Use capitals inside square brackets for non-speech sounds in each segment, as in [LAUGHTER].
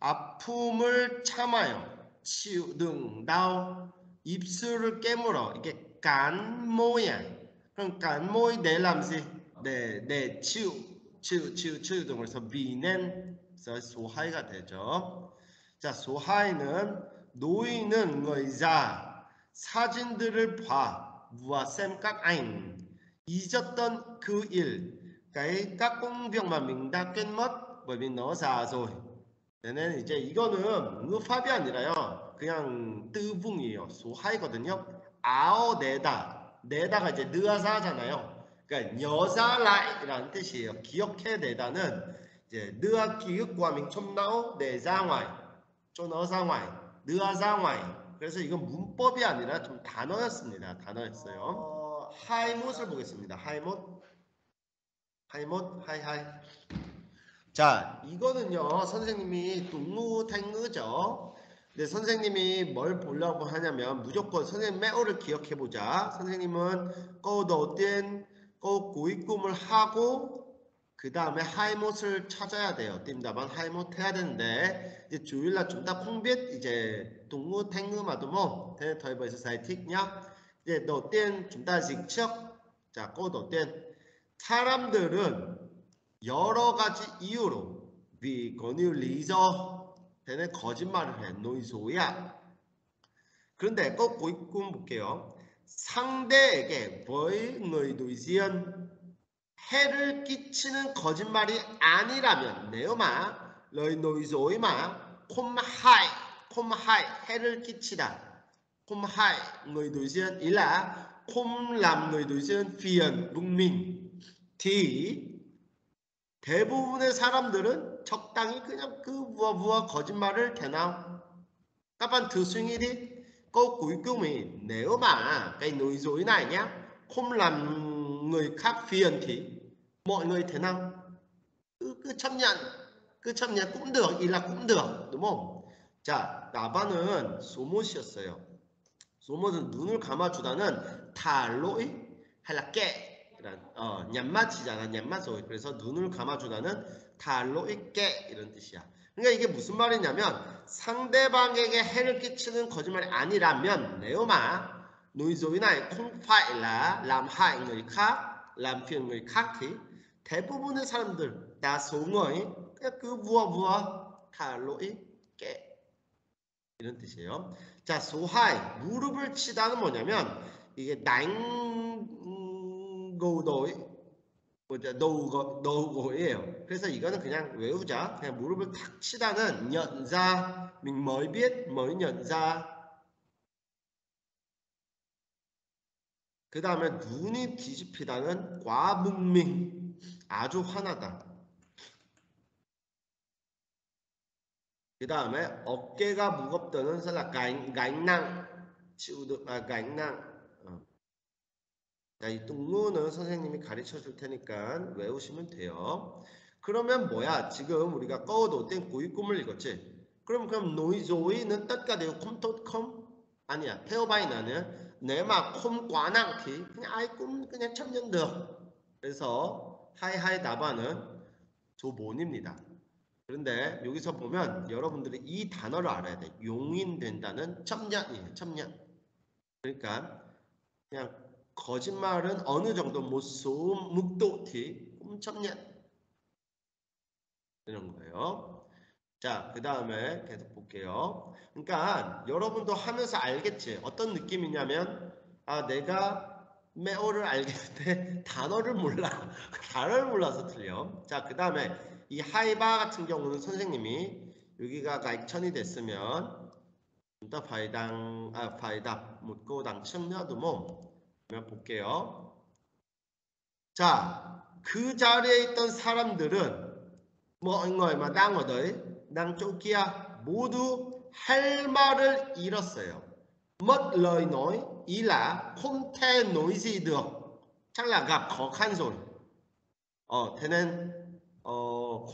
아픔을 참아요. 치유 등 đau 입술을 깨물어 이게 môi à 그럼 chịu chịu chịu chịu 등을 해서 vì nên 그래서 số 2가 되죠. 자, 2는 노인은 già 사진들을 봐 xem các ảnh 잊었던 그 일 cái các công việc mà 얘는 이제 이거는 응급합이 아니라요. 그냥 뜨붕이에요. 소하이거든요. 아오 내다. 내다가 이제 느아사잖아요. 그러니까 여자라이라는 뜻이에요. 기억해 내다는 이제 느아 기억과 민촌나오 내장와이. 쪼너상와이. 느아상와이. 그래서 이건 문법이 아니라 좀 단어였습니다. 단어였어요. 어, 하이못을 보겠습니다. 하이못. 하이못 하이하이 자 이거는요 선생님이 동무 탱그죠. 근데 선생님이 뭘 보려고 하냐면 무조건 선생님 매오를 기억해 보자. 선생님은 꼬도 땐꼬 고입꿈을 하고 그 다음에 하이못을 찾아야 돼요. 띠다만 하이못 해야 되는데 이제 주일날 좀다 콩빗 이제 동무 탱그 마도 뭐 더해 벌써 사이 틱냐 이제 너땐 좀다 직척 자 땐? 사람들은 여러 가지 이유로 do thế nên 거짓말을 해 노이소야 그런데 꼭 cùng 볼게요 상대에게 đối diện 해를 끼치는 거짓말이 아니라면 mà không hại không hại 해를 끼치다 hại người đối diện ý là không thì 대부분의 사람들은 적당히 그냥 그 거짓말을 대나 người khác phiền thì mọi người thế nào cứ, cứ chấp nhận cứ chấp nhận cũng được ý là cũng được đúng không 자 나반은 소못이었어요 소못은 눈을 감아주다는 달로이 할라 깨 어 냠마치잖아 냠마소. 그래서 눈을 감아주다는 달로 있게 이런 뜻이야. 그러니까 이게 무슨 말이냐면 상대방에게 해를 끼치는 거짓말이 아니라면 네오마 노이조이나 콩파일라 phiền người khác thì 대부분의 사람들 người 그냥 그 vua thả lỗi kệ 이런 뜻이에요. 자, 소하이. 무릎을 치다는 뭐냐면 이게 낭 고도의 뭐죠 노고 노고예요. 그래서 이거는 그냥 외우자. 그냥 무릎을 탁 치다는 연자 nhận ra 그 다음에 눈이 뒤집히다는 과문밍 아주 화나다. 그 다음에 어깨가 무겁다는 살라 가인낭 치우드 아 자, 이 뚱무는 선생님이 가르쳐 줄 테니까 외우시면 돼요. 그러면 뭐야? 지금 우리가 꺼도 땐 고이 꿈을 읽었지? 그럼 그럼 노이조이는 không tốt không? 아니야. 태어바이 나는 내마 콤 과낭티 그냥 아이 꿈 그냥 참년 được. 그래서 하이하이 답안은 조본입니다. 그런데 여기서 보면 여러분들이 이 단어를 알아야 돼. 용인된다는 첨년이에요. 첨년. 그러니까 그냥 거짓말은 어느 정도 모습 묵도티 꼼짝냐 이런 거예요. 자, 그 다음에 계속 볼게요. 그러니까 여러분도 하면서 알겠지. 어떤 느낌이냐면 아 내가 매어를 알겠는데 [LAUGHS] 단어를 몰라. [LAUGHS] 단어를 몰라서 틀려. 자, 그 다음에 이 하이바 같은 경우는 선생님이 여기가 가익천이 됐으면 더 파이당 아 파이다 묻고 당첨녀도 뭐 볼게요. 자, 그 자리에 있던 사람들은 뭐 kia 모두 할 말을 잃었어요. gì được. chắc là gặp khó khăn rồi. 어, nên 어,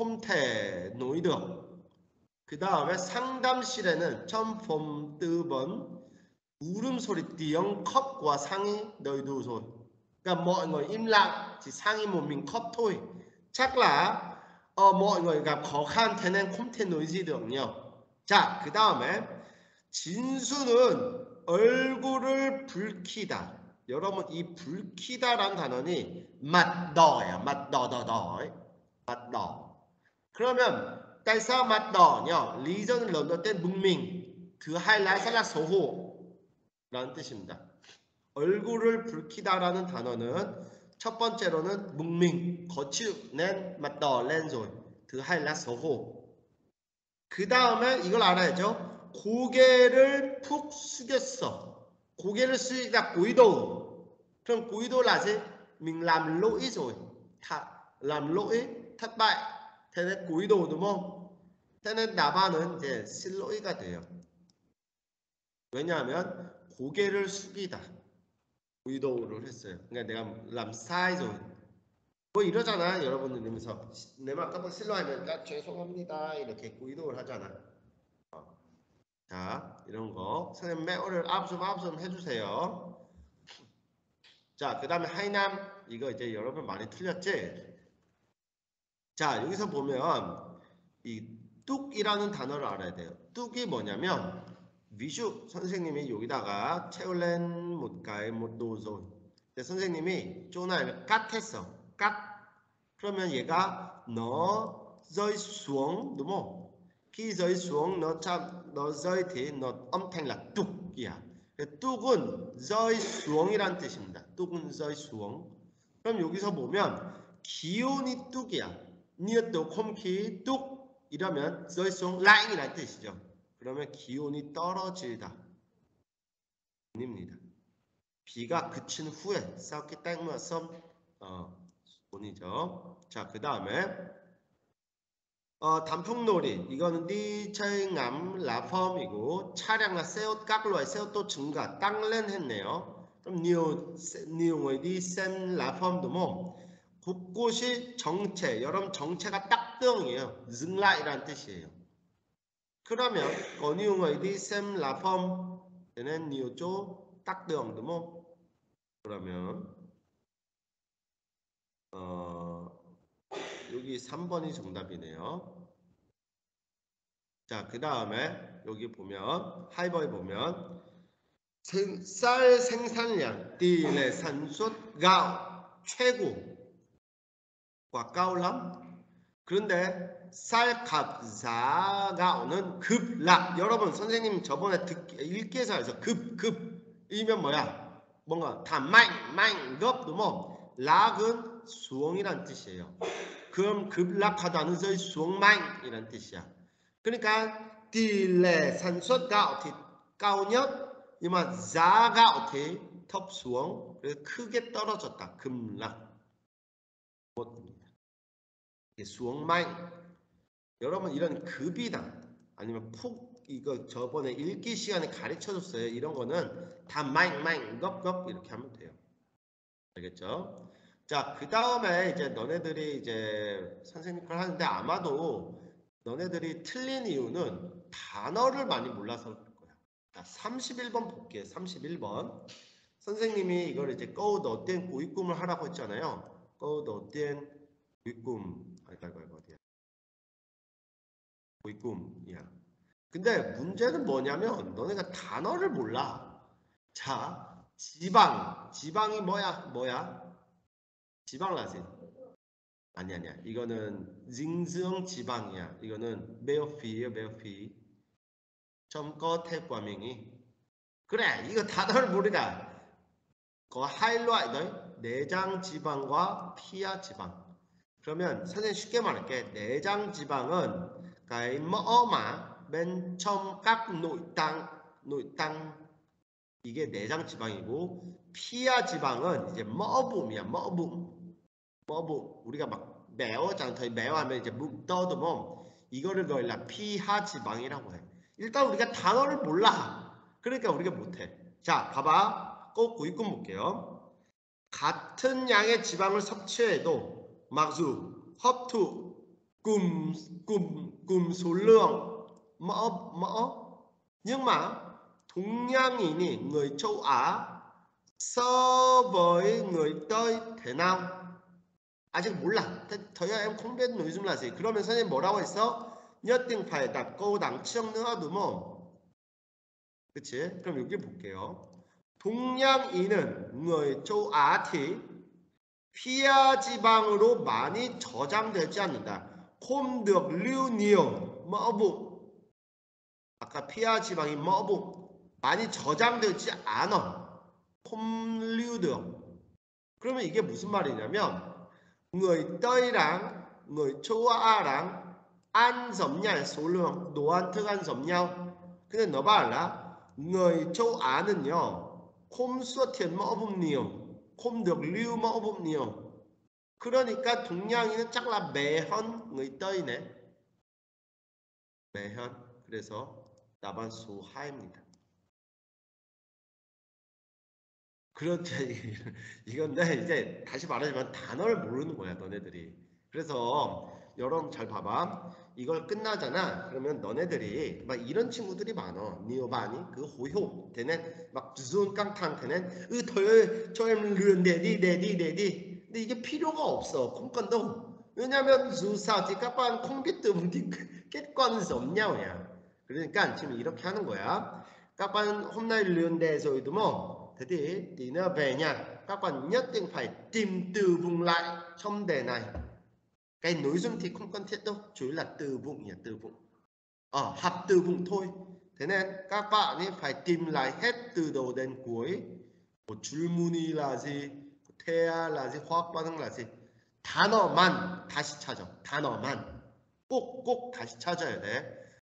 nói được. 그 다음에 상담실에는 봄 뜨번 울음소리 띠용 컵과 상이 너희도 손. Cả mọi người im lặng chỉ sang một mình khóc thôi. Chắc là 어, mọi người gặp khó khăn thế nên không thể nói gì được nhiều. 자, 그 다음에 진수는 얼굴을 붉히다. 여러분 이 붉히다라는 단어는 맛더야, 맛더더더, 맛더. 그러면 tại sao mặt đỏ nhỉ? lý do lớn đầu tiên bừng mình. thứ hai là sẽ là xấu hổ. 라는 뜻입니다. 얼굴을 붉히다라는 단어는 첫 번째로는 묵밍, 거칠낸 là xấu hổ. 그 다음에 이걸 알아야죠. 고개를 푹 숙였어. 고개를 숙이다 고의도. 그럼 làm lỗi, thất bại. thế nên cố ý đồ đúng không? nên 나바는 이제 lỗi,가 돼요. 왜냐하면 고개를 숙이다. 의도를 했어요. 그러니까 내가 rồi. 뭐 이러잖아. 여러분들 이러면서 내말 깜빡 실로하면 야, 죄송합니다. 이렇게 의도를 하잖아. 어. 자, 이런 거 선생님 매어를 압좀 압좀 해주세요. 자, 그 다음에 하이남 이거 이제 여러분 많이 틀렸지? 자 여기서 보면 이 뚝이라는 단어를 알아야 돼요. 뚝이 뭐냐면 위슈 선생님이 여기다가 채울렌 못가에 못노존 선생님이 쪼나를 깠했어. 깠 그러면 얘가 너 nó chạm nó rơi thì nó âm thanh là 뚝이야. 뚝은 rơi xuống 이란 뜻입니다. 뚝은 rơi xuống. 그럼 여기서 보면 기온이 뚝이야. 니엇도 콤키 뚝 이러면 rơi 라인이라는 뜻이죠. 그러면 기온이 떨어지다. 입니다. 비가 그친 후에 싸웠기 때문에 썸 어, 본이죠. 자, 그 다음에 어, 단풍놀이 이거는 디차잉암 라펌이고 loại xe ô tô 증가 lên 했네요. 그럼 xem lá phong đúng không? 곳곳이 정체, 여러분 정체가 딱등이에요. 증라이라는 뜻이에요. 그러면 건이용어디 샘 라펌 얘는 니오조 딱등 đúng 그러면 어 여기 3번이 정답이네요. 자, 그 다음에 여기 보면 하이버에 보면 생, 쌀 생산량 xuất gạo 최고. 과 까올람 그런데 쌀값 사가 오는 급락. 여러분 선생님 저번에 듣, 읽기에서 해서 급급. 이면 뭐야? 뭔가 다 마잉 급 đúng 락은 수홍이란 뜻이에요. 그럼 급락하다는 저희 수홍 마잉이란 뜻이야. 그러니까 nhất nhưng mà giá gạo thì thấp xuống 그래서 크게 떨어졌다. 급락 수억만 여러분 이런 급이다 아니면 푹 이거 저번에 읽기 시간에 가르쳐 줬어요. 이런 거는 다 마잉 마잉 겁겁 이렇게 하면 돼요. 알겠죠? 자그 다음에 이제 너네들이 이제 선생님 걸 하는데 아마도 너네들이 틀린 이유는 단어를 많이 몰라서 그럴 거야. 자 31번 볼게요. 31번. 선생님이 이걸 이제 꺼우드 어땐 고위꿈을 하라고 했잖아요. 꺼우드 어땐 고위꿈 아이고 어디야 보이꿈이야. 근데 문제는 뭐냐면 너네가 단어를 몰라. 자 지방. 지방이 뭐야? 뭐야? 지방 라지. 아니 아니야. 이거는 징성 지방이야. 이거는 메어피예요 메어피 점거 태과명이. 그래 이거 단어를 모르다 그 하일로아이더 내장 지방과 피하 지방 그러면 선생님 쉽게 말할게. 내장 지방은 cái mỡ mà bên trong 이게 내장 지방이고 피하 지방은 이제 머붐이야 머붐 머붐 우리가 막 매워잖아 더 매워하면 이제 묵 떠도 이거를 là 피하 지방이라고 해. 일단 우리가 단어를 몰라. 그러니까 우리가 못해. 자 봐봐. 꼭 고입금 볼게요. 같은 양의 지방을 섭취해도 mặc dù hấp thụ cùng cùng cùng số lượng mỡ mỡ nhưng mà nhỉ người châu Á so với người Tây thế nào 아직 몰라. Thời em không biết nội dung là gì. 그러면 선생님 뭐라고 했어? nhất định phải đặt câu đằng trước nữa đúng không? 그치? 그럼 여기 볼게요. 동양인은 người châu Á thì 피하 지방으로 많이 저장되지 않는다. nhiều mỡ bụng. 아까 피하 지방이 bụng 많이 저장되지 않아. được. 그러면 이게 무슨 말이냐면 số lượng đồ ăn thức ăn giống nhau. 근데 너 봐라. người châu Á 는요. không xuất hiện mỡ bụng nhiều. Không được nhiều. 그러니까 동양인은 chắc là bé hơn người Tây 네. bé hơn. 그래서 số 2입니다. 그렇죠. 이건데 이제 다시 말하지만 단어를 모르는 거야 너네들이. 그래서 여러분 잘 봐봐. 이걸 끝나잖아. 그러면 너네들이 막 이런 친구들이 많어. 니오바니 그 호효 되는 막 두손 깡탕 되는 으 토요일 저엠 르네디 네디 네디. 근데 이게 필요가 없어. 콩건도. 왜냐면 주사지 thì kết quan giống nhau 그러니까 지금 이렇게 하는 거야. nhà các bạn nhất định phải tìm từ vựng lại trong đề này. Cái nội dung thì không cần thiết đâu, chủ yếu là từ vựng nhỉ, từ vựng. Ờ, học từ vựng thôi. Thế nên các bạn ấy phải tìm lại hết từ đầu đến cuối. 뭐 줄무늬 là gì, 태아 là gì, 화학 반응 là gì. 단어만 다시 찾아. 단어만. 꼭꼭 다시 찾아야 돼.